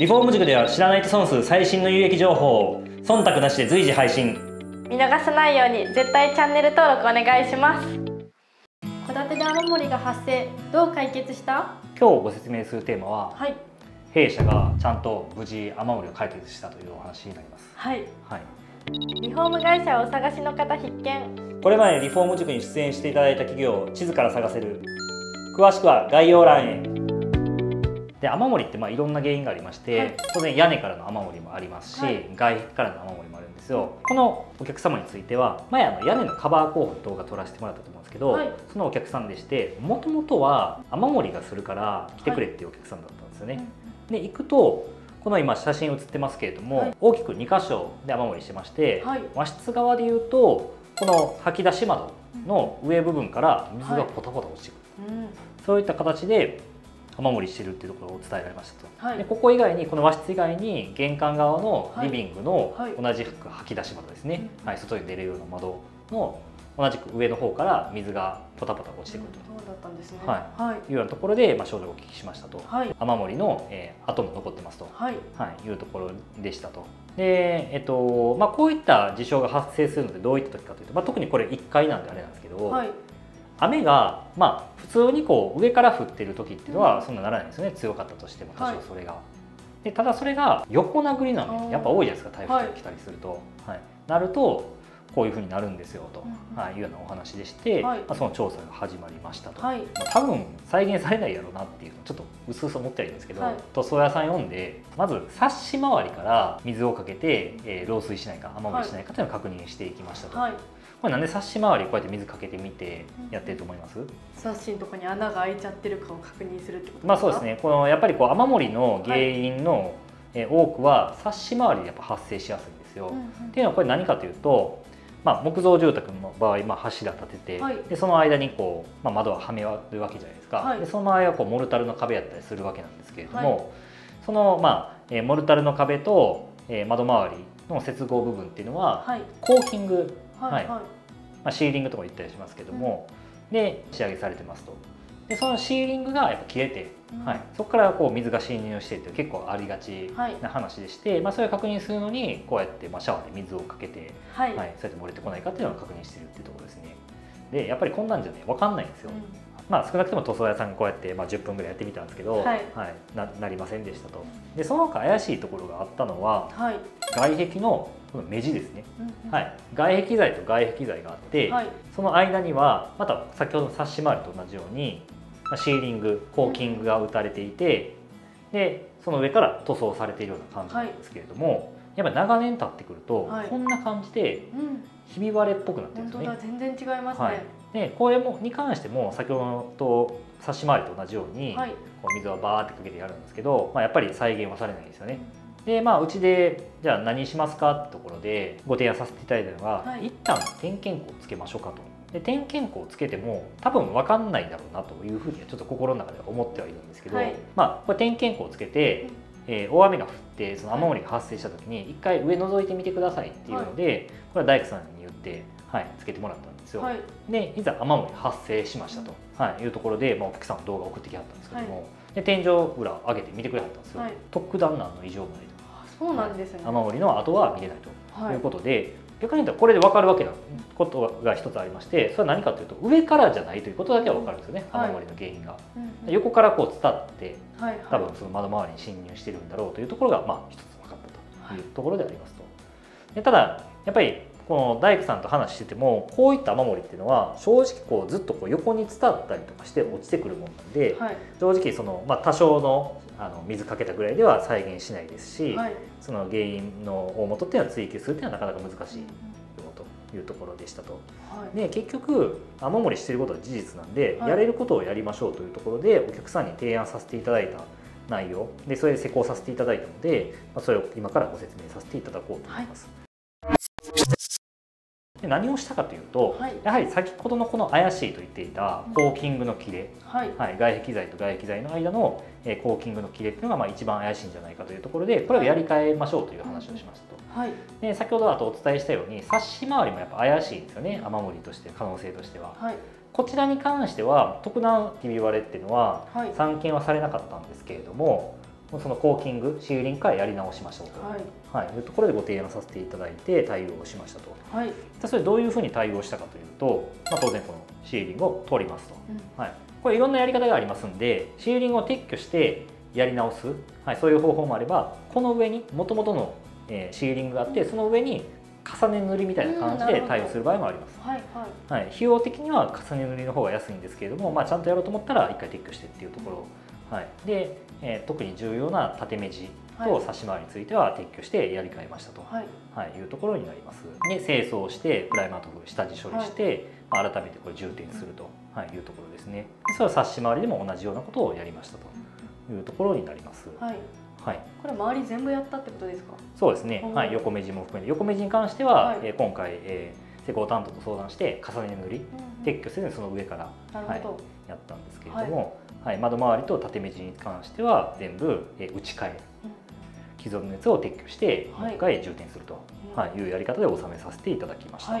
リフォーム塾では知らないと損する最新の有益情報を忖度なしで随時配信。見逃さないように絶対チャンネル登録お願いします。戸建てで雨漏りが発生どう解決した？今日ご説明するテーマは、はい。弊社がちゃんと無事雨漏りを解決したというお話になります。はい。はい。リフォーム会社をお探しの方必見。これまでリフォーム塾に出演していただいた企業を地図から探せる。詳しくは概要欄へで雨漏りってまあいろんな原因がありまして、はい。当然屋根からの雨漏りもありますし、はい。外壁からの雨漏りもあるんですよ。このお客様については前あの屋根のカバー候補の動画撮らせてもらったと思うんですけど、はい。そのお客さんでしてもともとは雨漏りがするから来てくれっていうお客さんだったんですよね、で行くとこの今写真写ってますけれども、はい。大きく2箇所で雨漏りしてまして、はい。和室側でいうとこの吐き出し窓の上部分から水がポタポタ落ちてくる、うん。そういった形で雨漏りしてるっていうところを伝えられましたと、はい。でここ以外にこの和室以外に玄関側のリビングのはい。同じく吐き出し窓ですね、うんはい、外に出れるような窓の同じく上の方から水がポタポタ落ちてくるそうだったんですね。はい。はい。というようなところで、まあ、症状をお聞きしましたと、はい。雨漏りの、えー跡も残ってますと、はい。はい、いうところでしたと。で、えっとまあ、こういった事象が発生するのでどういった時かというと、まあ、特にこれ1階なんであれなんですけど、はい雨が、まあ、普通にこう上から降ってる時っていうのはそんなならないですよね。強かったとしても多はい。少それが。でただそれが横殴りなのやっぱ多いじゃないですか台風が来たりすると。はい。なるとこういうふうになるんですよと、はい、いうようなお話でして、はい。まあ、その調査が始まりましたと。はい。まあ多分再現されないやろうなっていうのをちょっと薄々思ってはいるんですけど、はい。塗装屋さん読んでまずサッシ周りから水をかけて、えー漏水しないか雨漏りしないかというのを確認していきましたと、はいこれなんでサッシ周りこうやって水かけてみてやってると思います、サッシのとこに穴が開いちゃってるかを確認するってことまあそうですね。このやっぱりこう雨漏りの原因の、えー多くはサッシ周りでやっぱ発生しやすいんですよ。うんうん。っていうのはこれ何かというと、まあ、木造住宅の場合、まあ、柱立てて、はい。でその間にこう、まあ、窓ははめるわけじゃないですか、はい。でその間はこうモルタルの壁やったりするわけなんですけれども、はい。その、まあえーモルタルの壁と、えー窓周りの接合部分っていうのは、はい。コーキング、はい。はいまあ、シーリングとか言ったりしますけども、で仕上げされてますと。でそのシーリングがやっぱ切れて、うん。はい、そこからこう水が侵入してっていう結構ありがちはい。な話でして、まあ、それを確認するのにこうやってまあシャワーで水をかけて、はい。はい、そうやって漏れてこないかっていうのを確認してるっていうところですね。でやっぱりこんなんじゃね分かんないんですよ。まあ、少なくとも塗装屋さんがこうやって、まあ、10分ぐらいやってみたんですけど、はい。ななりませんでしたと。でその他怪しいところがあったのははい。外壁のこの目地ですね、うんうん。はい、外壁材と外壁材があって、はい。その間にはまた先ほどのサッシ周りと同じようにまあシーリングコーキングが打たれていてでその上から塗装されているような感じなんですけれども、やっぱり長年経ってくると、はい。こんな感じでうん。ひび割れっぽくなってるんですよね。本当だ。全然違いますね。はい。でこれもに関しても先ほどと差し回りと同じように、はい。こう水をバーってかけてやるんですけど、まあ、やっぱり再現はされないんですよね。でまあうちでじゃあ何しますかってところでご提案させていただいたのが、はい。一旦点検口をつけましょうかと。で点検口をつけても多分分かんないだろうなというふうにはちょっと心の中では思ってはいるんですけど、はいまあこれ点検口をつけて、えー大雨が降ってその雨漏りが発生した時に一回上覗いてみてくださいっていうので、これは大工さんに言って、はい、つけてもらったんですよ。はい。でいざ雨漏り発生しましたと、はい、いうところで、まあ、お客さんの動画を送ってきはったんですけども、で天井裏を上げて見てくれはったんですよ、はい。特段何の異常もないあそうなんですね。と雨漏りの後は見れないと。はい。いうことで、逆に言うとこれで分かるわけなことが一つありましてそれは何かというと上からじゃないということだけは分かるんですよね、はい。雨漏りの原因が。うんうん。横からこう伝ってはいはい。多分その窓周りに侵入してるんだろうというところがまあ一つ分かったというところでありますと。でただやっぱりこの大工さんと話しててもこういった雨漏りっていうのは正直こうずっとこう横に伝ったりとかして落ちてくるもんなんで、はい。正直その、まあ、多少のあの水かけたぐらいでは再現しないですし、はい。その原因の大元っていうのは追求するっていうのはなかなか難しいというところでしたと。はい。で結局雨漏りしていることは事実なんで、はい。やれることをやりましょうというところでお客さんに提案させていただいた内容。でそれで施工させていただいたので、まあ、それを今からご説明させていただこうと思います。で何をしたかというと、はい。やはり先ほどのこの怪しいと言っていたコーキングの切れ、はい。はい、外壁材と外壁材の間の、えーコーキングの切れっていうのがまあ一番怪しいんじゃないかというところでこれをやり替えましょうという話をしましたと。はい。で先ほどあとお伝えしたようにサッシ周りもやっぱ怪しいんですよね。雨漏りとして可能性としては。はい。こちらに関しては特段ひび割れっていうのははい。散見はされなかったんですけれどもそのコーキングシーリングからやり直しましょうと、はい。はい、いうところでご提案させていただいて対応しましたと、はい、それどういうふうに対応したかというと、まあ、当然このシーリングを取りますと、うん、はい、これいろんなやり方がありますんでシーリングを撤去してやり直す、はい、そういう方法もあればこの上にもともとの、えー、シーリングがあってその上に重ね塗りみたいな感じで対応する場合もあります、はいはい、はい、費用的には重ね塗りの方が安いんですけれども、まあ、ちゃんとやろうと思ったら一回撤去してっていうところ、はい、で、えー、特に重要な縦目地と差し回りについては撤去してやり替えましたと、はい。はい、いうところになります。で清掃してプライマーと下地処理して、はい、改めてこれ充填すると、はい、いうところですね。それは差し回りでも同じようなことをやりましたというところになります、はい。はい、これ周り全部やったってことですか？そうですね、はい、横目地も含めて。横目地に関しては、はい、えー、今回、えー、施工担当と相談して重ね塗り、うん、撤去せずにその上から、はい、やったんですけれども、はい、窓周りと縦目地に関しては全部、えー、打ち替え、うん、既存のやつを撤去してもう一回充填すると、はいいうやり方で収めさせていただきました。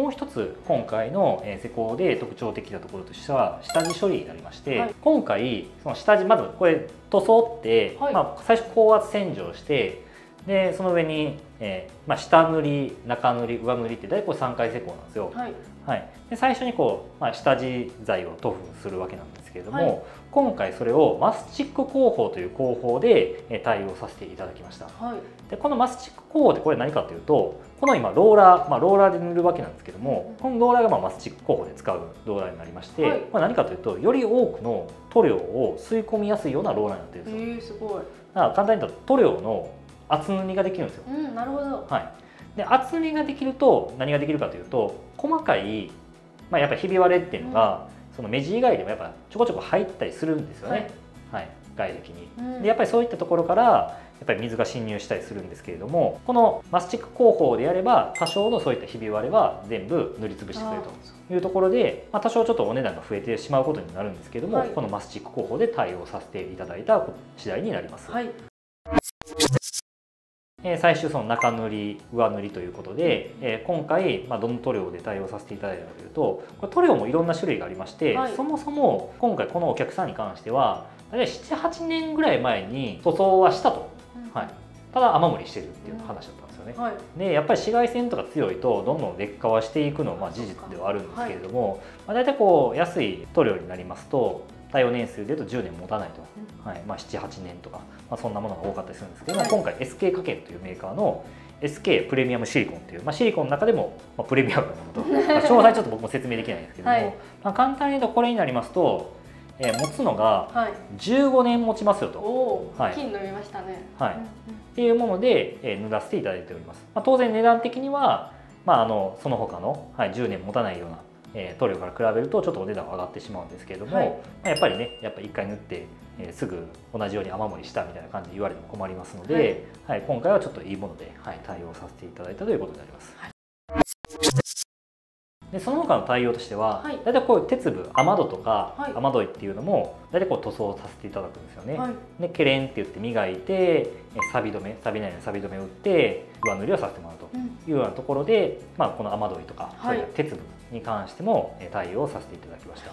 もう一つ今回の施工で特徴的なところとしては下地処理になりまして、はい、今回その下地まずこれ塗装って、はい、まあ、最初高圧洗浄してでその上に、えーまあ、下塗り中塗り上塗りって大体これ3回施工なんですよ。はい、はい、で最初にこう、まあ、下地材を塗布するわけなんですけれども、はい、今回それをマスチック工法という工法で対応させていただきました。はい、でこのマスチック工法ってこれ何かというとこの今ローラー、まあ、ローラーで塗るわけなんですけども、このローラーがまあマスチック工法で使うローラーになりまして、はい、まあ、何かというとより多くの塗料を吸い込みやすいようなローラーになってるんですよ。えー、すごい。だから簡単に言うと塗料の厚塗りができるんですよ。うん、なるほど、はい、で厚塗りができると何ができるかというと細かい、まあ、やっぱひび割れっていうのが、うん、その目地以外でもやっぱちょこちょこ入ったりするんですよね、はい、はい、外壁に。うん、でやっぱりそういったところからやっぱり水が侵入したりするんですけれどもこのマスチック工法でやれば多少のそういったひび割れは全部塗りつぶしてくれるというところで、まあ、多少ちょっとお値段が増えてしまうことになるんですけれども、はい、このマスチック工法で対応させていただいた次第になります。はいえ最終その中塗り上塗りということで、え今回、まどの塗料で対応させていただいたかというとこれ塗料もいろんな種類がありまして、はい、そもそも今回このお客さんに関しては大体78年ぐらい前に塗装はしたと。はい、ただ雨漏りしてるっていう話だったんですよね、はい、でやっぱり紫外線とか強いとどんどん劣化はしていくのはまあ事実ではあるんですけれども、はい、まあ、大体こう安い塗料になりますと対応年数でいうと10年持たないと、はい。まあ、78年とか、まあ、そんなものが多かったりするんですけども、はい、今回 SK 家研というメーカーの SK プレミアムシリコンという、まあ、シリコンの中でも、まあ、プレミアムなものと、まあ、詳細ちょっと僕も説明できないんですけども、はい、まあ、簡単に言うとこれになりますとえー、持つのが15年持ちますよと、はい、金飲みましたね、はい、うんうん、っていうもので、えー、塗らせていただいております、まあ、当然値段的には、まあ、あのその他の、はい、10年持たないような、えー、塗料から比べるとちょっとお値段は上がってしまうんですけれども、はい、まあ、やっぱりねやっぱ1回塗って、えー、すぐ同じように雨漏りしたみたいな感じで言われても困りますので、はい、はい、今回はちょっといいもので、はい、対応させていただいたということになります。はい。でその他の対応としては、はい、大体こういう鉄部雨戸とか、はい、雨どいっていうのも大体こう塗装させていただくんですよね。はい、でケレンって言って磨いて錆止め錆びないように錆び止めを打って上塗りをさせてもらうというようなところで、うん、まあ、この雨どいとか、そういう鉄部に関しても対応させていただきました。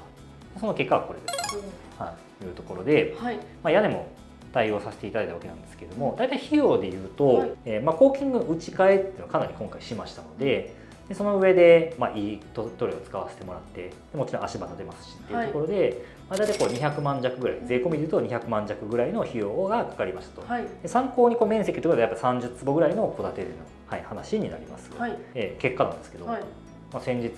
その結果はこれです、うん、はい、いうところで、まあ、屋根も対応させていただいたわけなんですけれども大体費用でいうと、はい、えー、まあ、コーキング打ち替えっていうのはかなり今回しましたので、でその上で、まあ、いい塗料を使わせてもらってもちろん足場立てますしっていうところで、はい、まあ、大体こう200万弱ぐらい税込みでいうと200万弱ぐらいの費用がかかりましたと、はい、で参考にこう面積ということでやっぱ30坪ぐらいの戸建てでの、はい、話になります、はい、えー、結果なんですけど、はい、まあ、先日、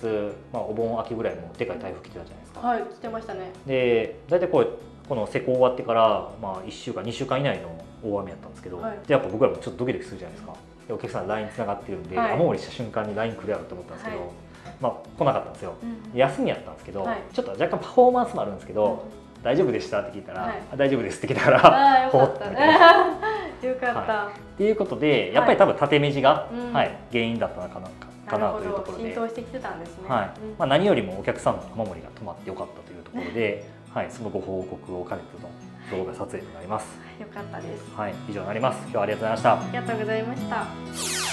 まあ、お盆秋ぐらいもでかい台風来てたじゃないですかはい来てましたね。で大体こうこの施工終わってから、まあ、1週間2週間以内の大雨やったんですけど、はい、でやっぱ僕らもちょっとドキドキするじゃないですか。お客さん LINE つながってるんで、はい、雨漏りした瞬間に LINE 来るやろと思ったんですけど、はい、まあ、来なかったんですよ、うん、休みやったんですけど、はい、ちょっと若干パフォーマンスもあるんですけど、うん、大丈夫でした？って聞いたら、大丈夫ですって聞いたからほっとみたいな。よかった、っていうことでやっぱり多分縦目地が、はい原因だったのかなかなというところで浸透してきてたんですね、はいまあ、何よりもお客さんの雨漏りが止まってよかったというところで、はい、そのご報告を兼ねての動画撮影となります。よかったです。はい、以上になります。今日はありがとうございました。ありがとうございました。